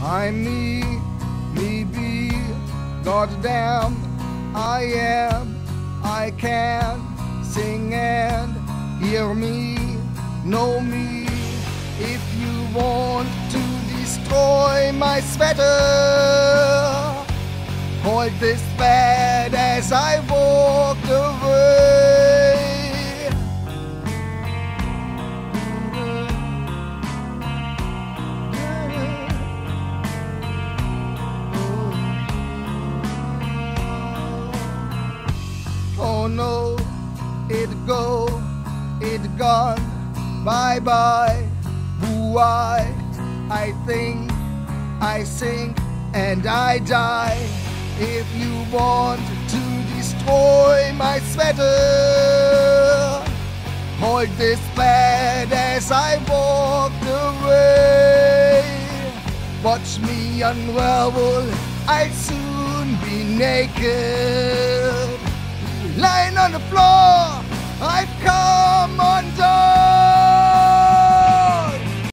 I'm me, me be, goddamn, I am, I can sing and hear me, know me. If you want to destroy my sweater, hold this bed as I walk No, it go, it gone, bye bye. Who I, I think, I sink, and I die. If you want to destroy my sweater, hold this bed as I walk away. Watch me unravel, I'll soon be naked lying on the floor. I've come.